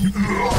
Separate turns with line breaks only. Yeah.